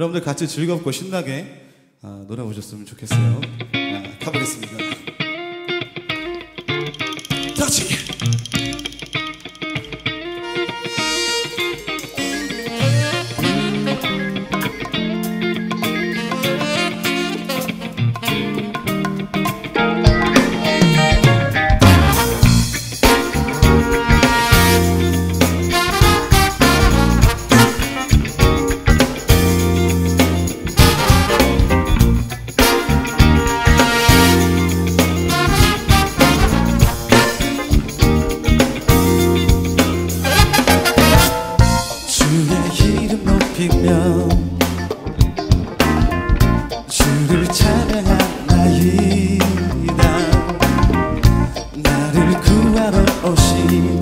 여러분들 같이 즐겁고 신나게 아, 놀아보셨으면 좋겠어요. 아, 가보겠습니다. 다 나를 구하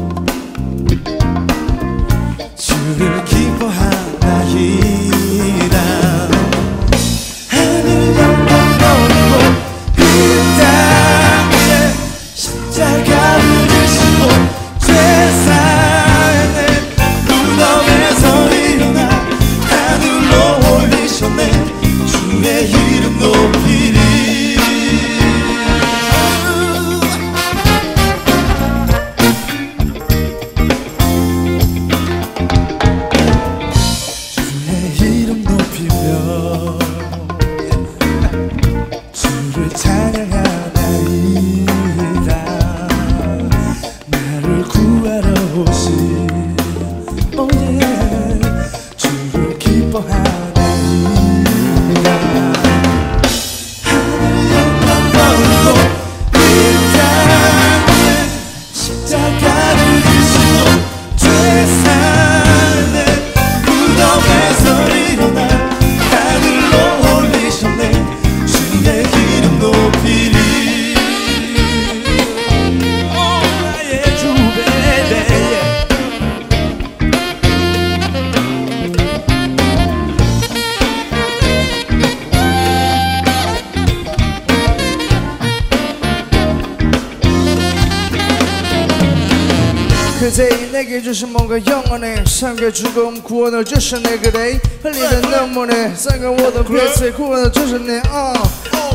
내게 주신 뭔가 영원해 삶과 죽음 구원을 주셨네 그대 흘리는 눈물에 쌍가워도 그레스의 구원을 주셨네 uh.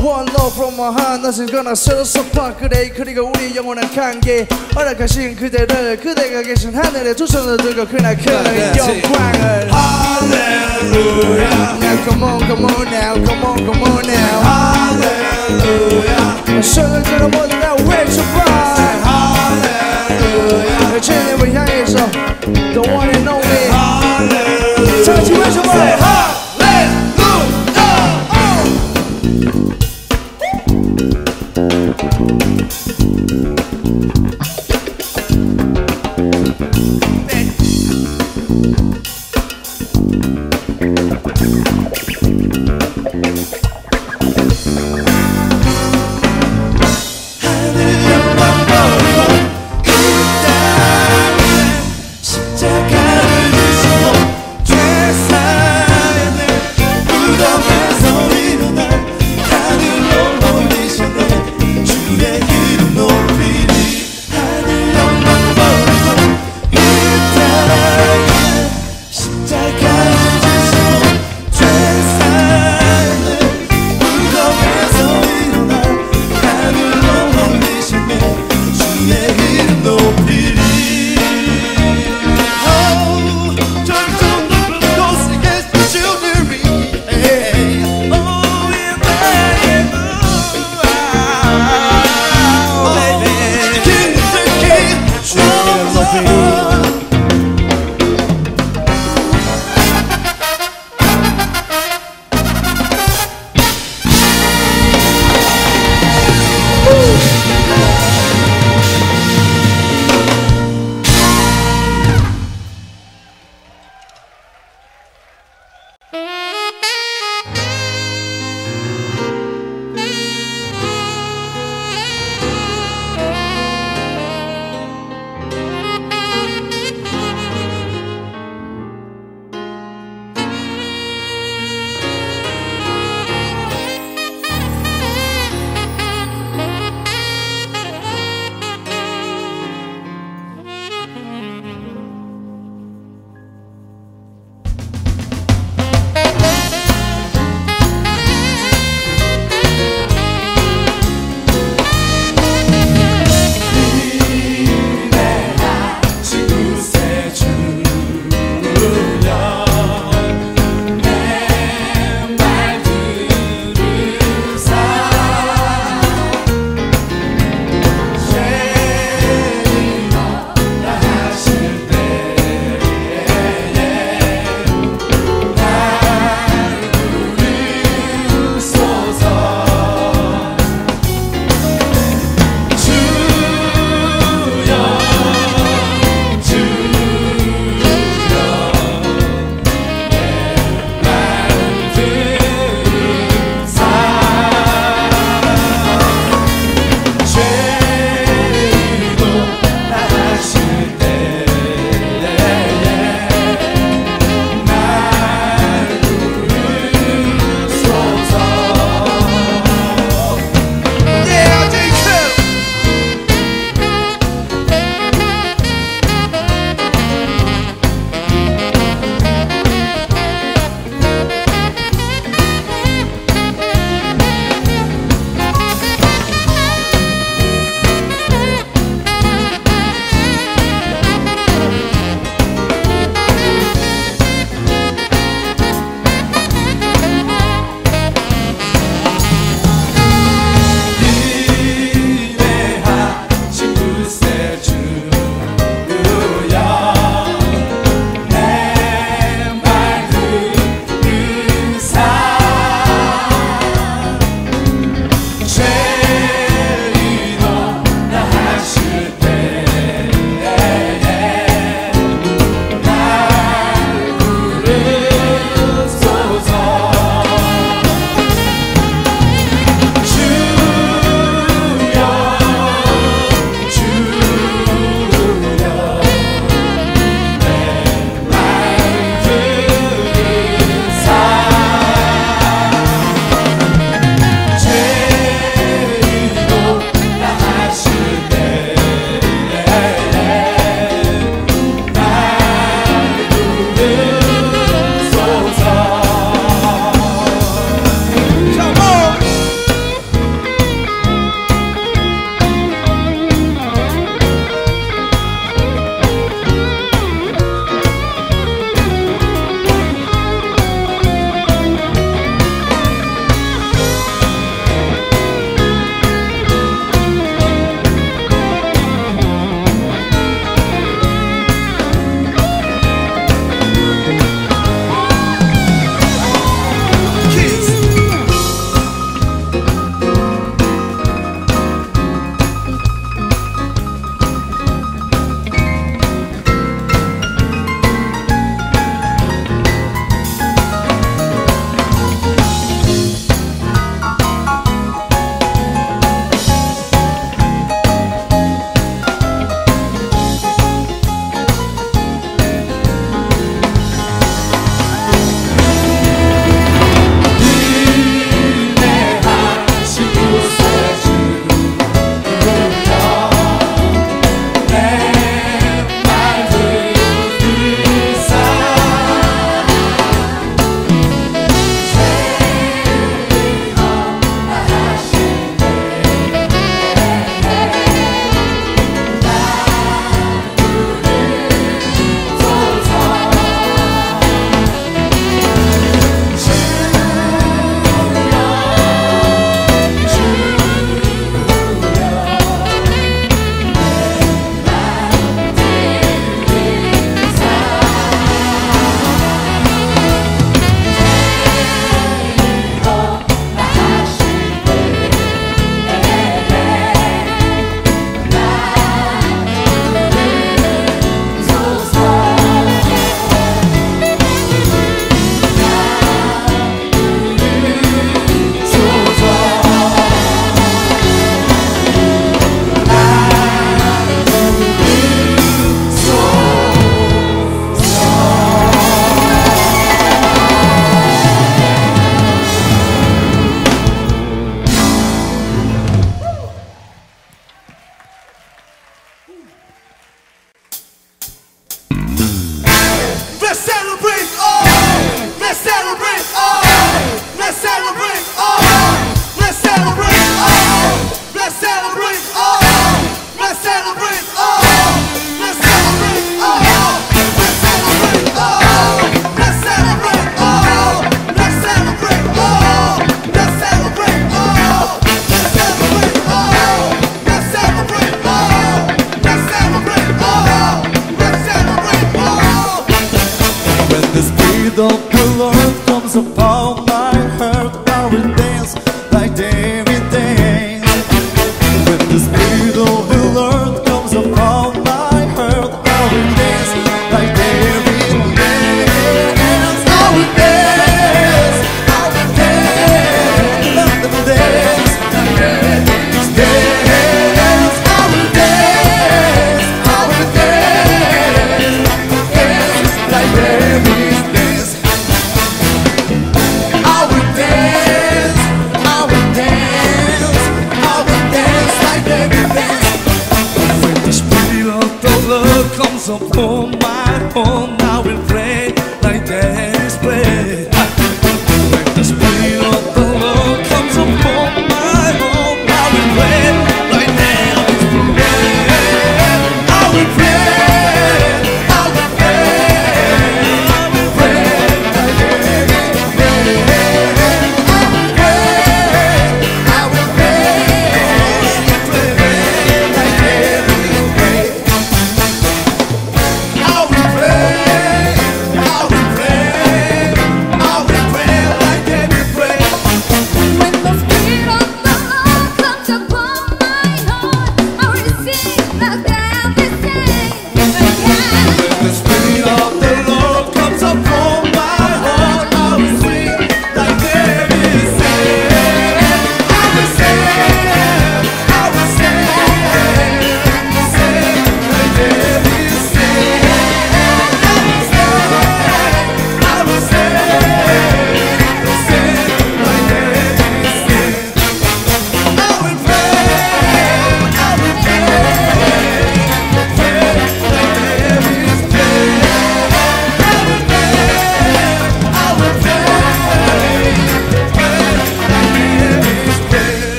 One love from my heart nothing gonna set us apart 그대 그리고 우리 영원한 관계 허락하신 그대를 그대가 계신 하늘에 두 손을 들고 그날 큰 영광을 Hallelujah Now come on come on now come on come on now Hallelujah 손을 들어 모두 다 외쳐봐 Hallelujah 주님을 향해서 The one